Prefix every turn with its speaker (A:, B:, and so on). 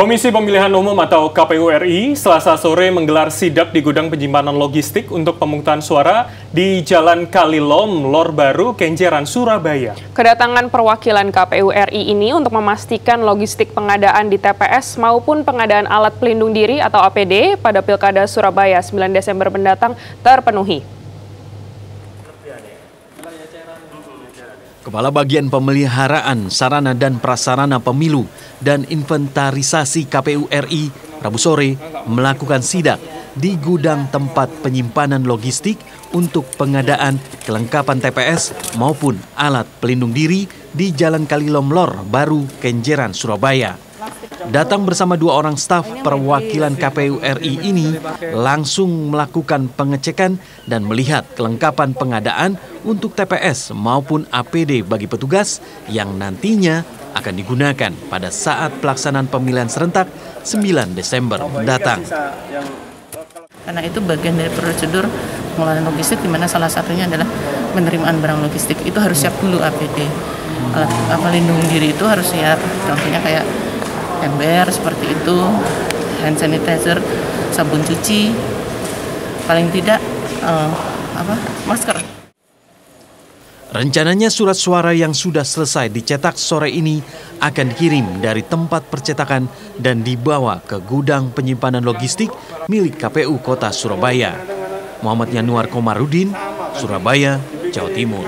A: Komisi Pemilihan Umum atau KPU RI selasa sore menggelar sidak di gudang penyimpanan logistik untuk pemungutan suara di Jalan Kalilom, Lor Baru, Kenjeran, Surabaya.
B: Kedatangan perwakilan KPU RI ini untuk memastikan logistik pengadaan di TPS maupun pengadaan alat pelindung diri atau APD pada Pilkada Surabaya 9 Desember mendatang terpenuhi.
C: Kepala Bagian Pemeliharaan Sarana dan Prasarana Pemilu dan Inventarisasi KPU RI Rabu sore melakukan sidak di gudang tempat penyimpanan logistik untuk pengadaan kelengkapan TPS maupun alat pelindung diri di Jalan Kalilom Lor Baru, Kenjeran, Surabaya. Datang bersama dua orang staf perwakilan KPU RI ini langsung melakukan pengecekan dan melihat kelengkapan pengadaan untuk TPS maupun APD bagi petugas yang nantinya akan digunakan pada saat pelaksanaan pemilihan serentak 9 Desember mendatang.
D: Karena itu bagian dari prosedur pengelolaan logistik di mana salah satunya adalah penerimaan barang logistik. Itu harus siap dulu APD. Alat pelindung diri itu harus siap. Contohnya kayak ember seperti itu, hand sanitizer, sabun cuci, paling tidak uh, apa masker.
C: Rencananya surat suara yang sudah selesai dicetak sore ini akan dikirim dari tempat percetakan dan dibawa ke gudang penyimpanan logistik milik KPU Kota Surabaya. Muhammad Yanuar Komarudin, Surabaya, Jawa Timur.